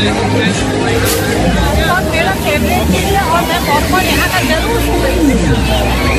और मेरा फेवरेट है और मैं बहुत यहाँ का ज़रूर